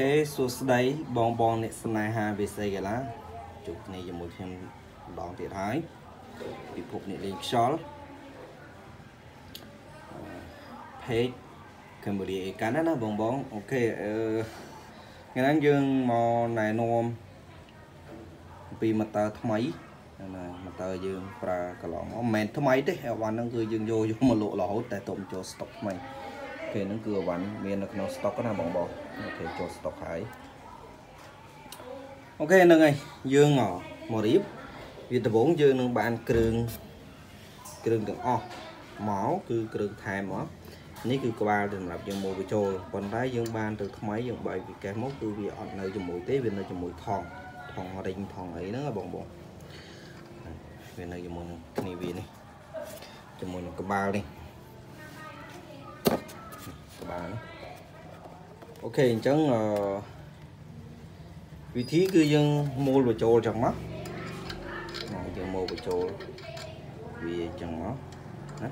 ខេសួស្តីបងបងអ្នកស្នេហាវិស័យកីឡាជួបគ្នាជាមួយខ្ញុំម្ដងទៀតហើយពិភពអ្នកលេងខ្យល់ផេកកាមេរ៉ាអេកាន់ណាបងបងអូខេអឺថ្ងៃហ្នឹងយើងមកណែនាំពីម៉ូទ័រថ្មីណាម៉ូទ័រយើងប្រើកន្លងមកមិនមែនថ្មីទេអវ៉ាន់ហ្នឹងគឺយើងយកយកមកលក់រហូតតែទុំចូលស្តុកថ្មី គេហ្នឹងគឺអីវ៉ាន់មាននៅក្នុងស្តុកណាបងបង OK ចូលស្តុកហើយ OK ហ្នឹងហើយយើងមករៀបវាដំបូងយើងនឹងបានគ្រឿងគ្រឿងទាំងអស់មកគឺគ្រឿងថែមមកនេះគឺក្បាលសម្រាប់យើងមកបញ្ចូលប៉ុន្តែយើងបានទៅថ្មីយើងបែកពីកេសមកគឺវាអត់នៅជាមួយទេវានៅជាមួយថង់ថង់រិញថង់អីហ្នឹងបងបងវានៅជាមួយនឹងគ្នាវានេះជាមួយនឹងក្បាលនេះ ក្បាលនេះអូខេអញ្ចឹងអឺវិធីគឺយើងមូលបញ្ចូលចឹងមកយើងមកបញ្ចូលវាចឹងមកណា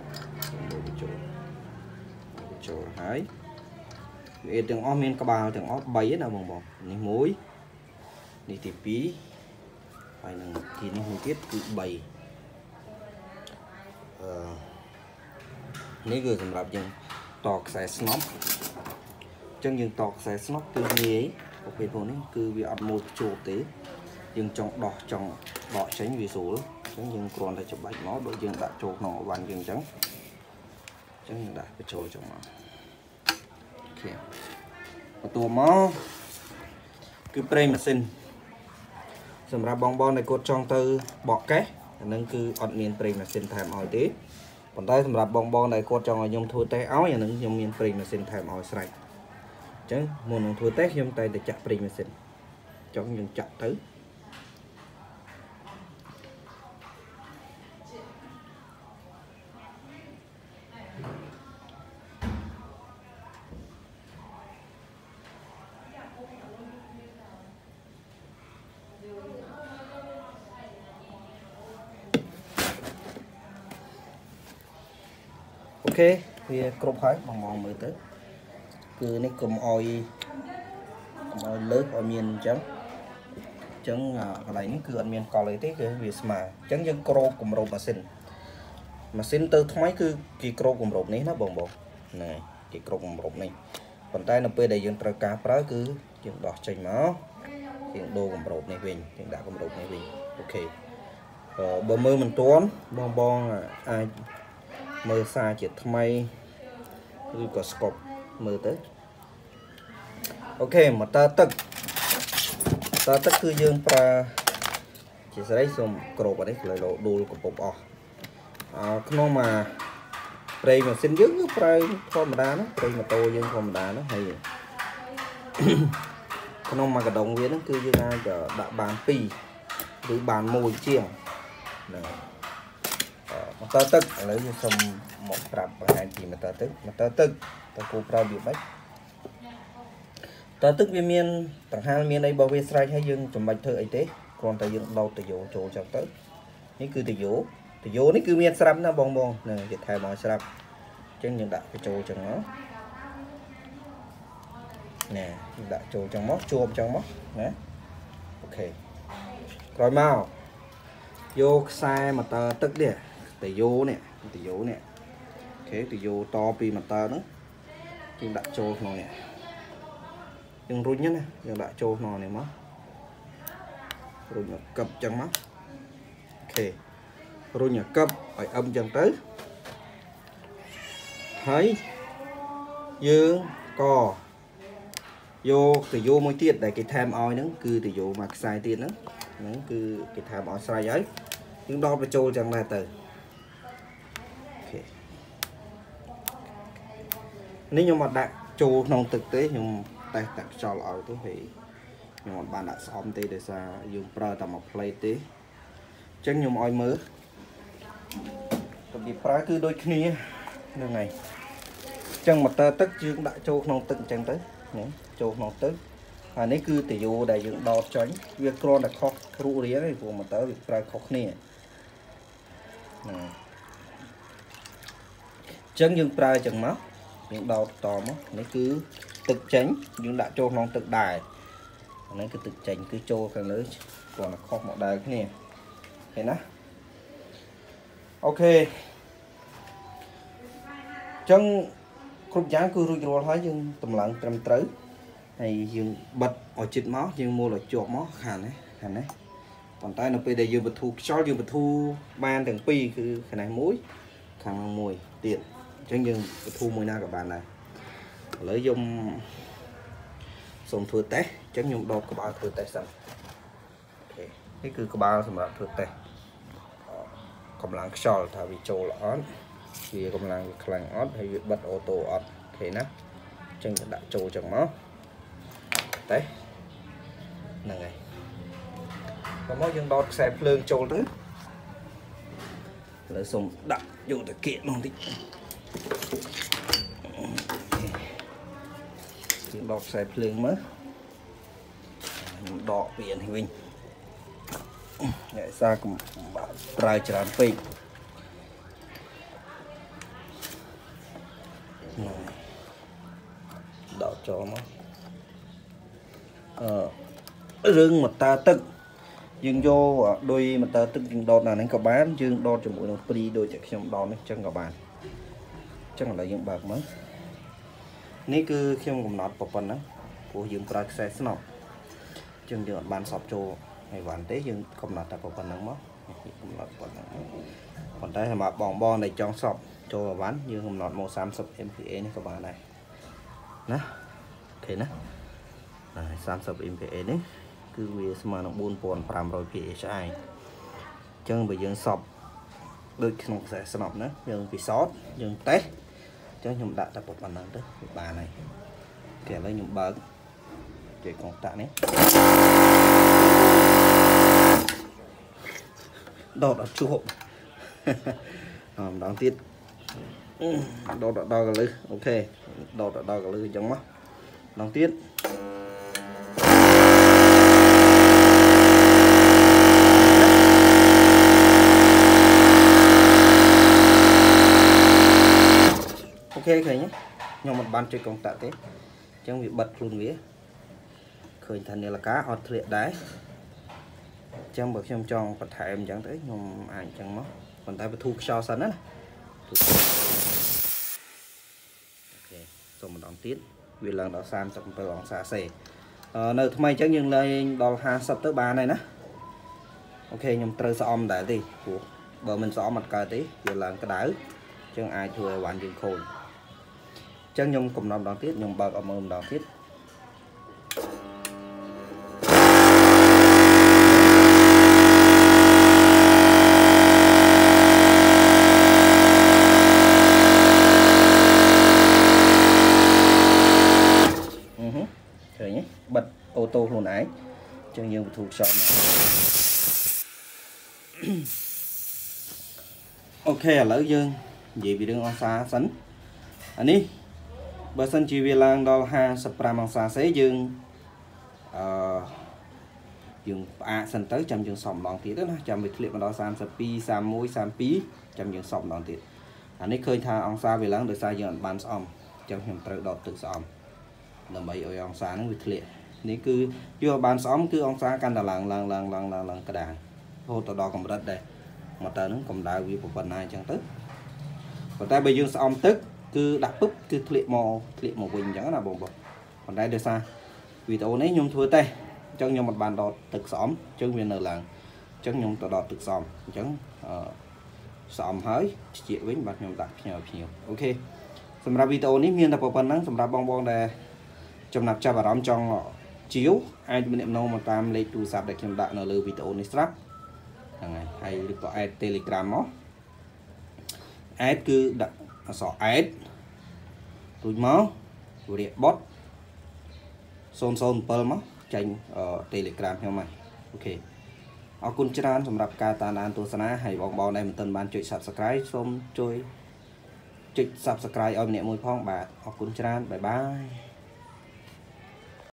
មូលបញ្ចូលបញ្ចូលហើយវាទាំងអស់មានក្បាលទាំងអស់3ណាបងបងនេះមួយនេះទី2ហើយនឹងទីនេះមួយទៀតគឺ3អឺនេះគឺសម្រាប់យើង តខ្សែស្នប់ចឹងយើងតខ្សែស្នប់គឺងាយប្រភេទពូនេះគឺវាអត់មួយជួបទេយើងចង់ដោះចង់ដកចេញវាស្រួលអញ្ចឹងយើងគ្រាន់តែច្បាច់មកដូចយើងដាក់ចូលក្នុងអវ៉ាន់យើងអញ្ចឹងអញ្ចឹងយើងដាក់បញ្ចូលចុងមកអូខេបន្ទាប់មកគឺប្រេងម៉ាស៊ីនសម្រាប់បងបងដែលគាត់ចង់ទៅបកកេះអានឹងគឺអត់មានប្រេងម៉ាស៊ីនថែមឲ្យទេ ប៉ុន្តែសម្រាប់បងបងដែលគាត់ចង់ឲ្យខ្ញុំធ្វើតេស្តឲ្យអានឹងខ្ញុំមានប្រេងម៉ាស៊ីនថែមឲ្យស្រេចអញ្ចឹងមុននឹងធ្វើតេស្តខ្ញុំតែតែចាក់ប្រេងម៉ាស៊ីនចង់យើងចាក់ទៅ ខេវាគ្រប់ហើយបងមកមើលទៅគឺនេះកុំអោយកុំអោយលើកឲ្យមានអញ្ចឹងអញ្ចឹងកន្លែងនេះគឺអត់មានកលអីទេគឺវាស្មើអញ្ចឹងយើងក្របគម្របម៉ាស៊ីនម៉ាស៊ីនទៅថ្មីគឺគេក្របគម្របនេះណាបងបងណែគេក្របគម្របនេះប៉ុន្តែនៅពេលដែលយើងត្រូវការប្រើគឺយើងដោះចេញមកយើងដូរគម្របនេះវិញយើងដាក់គម្របនេះវិញអូខេបើមើលមិនទាន់បងបងអាច មើលសារជាថ្មីឬក៏ស្កប់មើលទៅអូខេម៉ូទ័រទឹកម៉ូទ័រទឹកគឺយើងប្រើជាសេរីសូមក្របនេះលើដួលកំពប់អស់អើក្នុងមកប្រេងម៉ាស៊ីនយើងគឺប្រើធម្មតាណាប្រេងម៉ូតូយើងធម្មតាណាហើយក្នុងមួយកដងវាហ្នឹងគឺយើងអាចដាក់បាន2ឬបាន1ជាងហ្នឹង ម៉ូទ័រទឹកឥឡូវយើងសូមមកប្រាប់បង្ហាញពីម៉ូទ័រទឹកម៉ូទ័រទឹកតើគូប្រើវាបាច់តើទឹកវាមានដង្ហាលមានអីរបស់វាស្រេចហើយយើងចាំបាច់ធ្វើអីទេគ្រាន់តែយើងដោតតយោចូលចឹងទៅនេះគឺតយោតយោនេះគឺមានស្រាប់ណាបងបងហ្នឹងគេថែមកស្រាប់អញ្ចឹងយើងដាក់បញ្ចូលចឹងមកណែយើងដាក់ចូលចឹងមកជួបចឹងមកណា OK ក្រោយមកយកខ្សែម៉ូទ័រទឹកនេះ ទុយោនេះទុយោនេះ OK ទុយោពីម៉ូទ័រហ្នឹងយើងដាក់ចូលក្នុងនេះយើងរុញណាយើងដាក់ចូលក្នុងនេះមករុញកឹបចឹងមក OK រុញកឹបឲ្យអឹមចឹងទៅហើយយើងក៏យកតាយោមួយទៀតដែលគេថែមឲ្យហ្នឹងគឺតាយោមួយខ្សែទៀតហ្នឹងហ្នឹងគឺគេថែមឲ្យស្រេចហើយយើងដោតបញ្ចូលចឹងដែរទៅ នេះខ្ញុំអត់ដាក់ចូលក្នុងទឹកទេខ្ញុំតែដាក់ខ្យល់ឲ្យទៅហើយខ្ញុំអត់បានដាក់ស្អំទេដោយសារយើងប្រើតែមួយផ្លេតទេអញ្ចឹងខ្ញុំឲ្យមើលរបៀបប្រើគឺដូចគ្នាហ្នឹងហើយអញ្ចឹងម៉ូទ័រទឹកយើងដាក់ចូលក្នុងទឹកអញ្ចឹងទៅនេះចូលក្នុងទឹកហើយនេះគឺតាយោដែលយើងដោតចាញ់វាគ្រាន់តែខុសរូបរាងទេព្រោះម៉ូទ័រវាប្រើខុសគ្នាហ្នឹងអញ្ចឹងយើងប្រើអញ្ចឹងមក យើងដោតតមកនេះគឺទឹកចេញយើងដាក់ចូលក្នុងទឹកដែរអាហ្នឹងគឺទឹកចេញគឺចូលខាងលើគ្រាន់តែខុសមកដែរគ្នាឃើញណាអូខេចឹងគ្រប់យ៉ាងគឺរួចរាល់ហើយយើងតម្លើងត្រឹមត្រូវហើយយើងបិទឲ្យជិតមកយើងមូលឲ្យជាប់មកខាងនេះខាងនេះប៉ុន្តែនៅពេលដែលយើងបន្ធូរខ្យល់យើងបន្ធូរបានទាំងពីរគឺខាងនេះមួយខាងមួយទៀត អញ្ចឹងយើងបន្ធូរមួយណាក៏បានដែរឥឡូវខ្ញុំសូមធ្វើតេស្តអញ្ចឹងខ្ញុំដកក្បាលធ្វើតេស្តសិនអូខេនេះគឺក្បាលសម្រាប់ធ្វើតេស្តកម្លាំងខ្យល់ថាវាចូលអត់វាកម្លាំងវាខ្លាំងអត់ហើយវាបិទអូតូអត់អូខេណាអញ្ចឹងទៅដាក់ចូលចឹងមកតេស្តហ្នឹងហើយបន្ទាប់មកយើងដកខ្សែភ្លើងចូលទៅឥឡូវសូមដាក់យកទៅគៀកនោះតិចយើង ដកខ្សែភ្លើងមើលខ្ញុំដកពីនេះវិញអ្នកសារកុំប្រើច្រើនពេកដកចូលមកអឺរឿងម៉ូទ័រទឹកយើងយកដោយម៉ូទ័រទឹកយើងដតដល់ហ្នឹងក៏បានយើងដតជាមួយនឹងព្រីដូចតែខ្ញុំដតនេះចឹងក៏បាន ចឹងឥឡូវយើងបើកមើលនេះគឺខ្ញុំកំណត់ប៉ុណ្ណឹងព្រោះយើងប្រើខ្សែស្នប់ចឹងយើងអត់បានសប់ចូលអីវ៉ាន់ទេយើងកំណត់តែប៉ុណ្ណឹងមកកំណត់ប៉ុណ្ណឹងប៉ុន្តែសម្រាប់បងបងដែលចង់សប់ចូលអីវ៉ាន់យើងកំណត់មក30 MPa នេះក៏បានដែរណាអូខេណា30 MPa នេះគឺវាស្មើនឹង4500 psi អញ្ចឹងបើយើងសប់ដូចក្នុងខ្សែស្នប់ណាយើងពិសោធន៍យើងតេស្តអញ្ចឹងខ្ញុំដាក់តែប៉ុណ្ណឹងទៅវាបានហើយគេឥឡូវខ្ញុំបើកជ័យកុងតាក់នេះដកដល់ជួបអម្ដងទៀតដកដល់កលឹះអូខេដកដល់កលឹះអញ្ចឹងមកម្ដងទៀត ឃើញខ្ញុំមិនបានចុចកុងតាក់ទេអញ្ចឹងវាបិទខ្លួនវាឃើញថានាឡិកាអត់ធ្លាក់ដែរអញ្ចឹងបើខ្ញុំចង់បន្ថែមអញ្ចឹងទៅខ្ញុំអាចអញ្ចឹងមកប៉ុន្តែបធូរខ្យល់សិនណាអូខេសូមម្ដងទៀតវាឡើងដល់37អង្សាសេនៅថ្មីអញ្ចឹងយើងលេងដល់50ទៅបានហើយណាអូខេខ្ញុំត្រូវស្អំដែរទេព្រោះបើមិនស្អំអត់កើតទេវាឡើងក្តៅអញ្ចឹងអាចធ្វើឲ្យវ៉ាន់យើងខូច ចឹងខ្ញុំកំណត់ម្ដងទៀតខ្ញុំបើកអត់មើលម្ដងទៀតឃើញទេបិទអូតូខ្លួនឯងចឹងយើងបទូខ្យល់មកអូខេឥឡូវយើងនិយាយពីរឿងអង្សាសិនអានេះ បើសិនជាវាឡើងដល់55អង្សាសេយើងអឺយើងផ្អាកសិនទៅចាំយើងសំម្ដងទៀតណាចាំវាធ្លាក់មកដល់32 31 32ចាំយើងសំម្ដងទៀតអានេះឃើញថាអង្សាវាឡើងដោយសារយើងអត់បានស្អំអញ្ចឹងខ្ញុំត្រូវដកទឹកស្អំដើម្បីឲ្យអង្សាហ្នឹងវាធ្លាក់នេះគឺយកបានស្អំគឺអង្សាកាន់តែឡើងឡើងឡើងឡើងឡើងឡើងក្តាររហូតទៅដល់កម្រិតដែរមកតើហ្នឹងកម្ដៅវាប៉ុណ្ណាអញ្ចឹងទៅប៉ុន្តែបើយើងស្អំទឹក គឺដាក់ពឹបគឺធ្លាក់មកធ្លាក់មកវិញអញ្ចឹងណាបងប្អូនប៉ុន្តែដោយសារវីដេអូនេះខ្ញុំធ្វើតេស្តអញ្ចឹងខ្ញុំមិនបានដកទឹកស្អំអញ្ចឹងវានៅឡើងអញ្ចឹងខ្ញុំទៅដកទឹកស្អំអញ្ចឹងអឺស្អំហើយជៀកវិញបាទខ្ញុំដាក់ភ្ញើភ្ញៀវអូខេសម្រាប់វីដេអូនេះមានតែប៉ុណ្្នឹងសម្រាប់បងបងដែលចំណាប់ចាប់អារម្មណ៍ចង់ជាវអាចម្នាក់ម្ដងមកតាមលេខទូរស័ព្ទដែលខ្ញុំដាក់នៅលើវីដេអូនេះស្រាប់ហ្នឹងហើយហើយឬក៏ add Telegram មក add គឺដាក់ អក្សរ add រួចមករៀបបត់007មកចេញ Telegram ខ្ញុំហើយអូខេអរគុណច្រើនសម្រាប់ការតាមដានទស្សនាហើយបងប្អូនដែលមិនទាន់បានចុច Subscribe សូមជួយចុច Subscribe ឲ្យម្នាក់មួយផងបាទអរគុណច្រើនបាយបាយ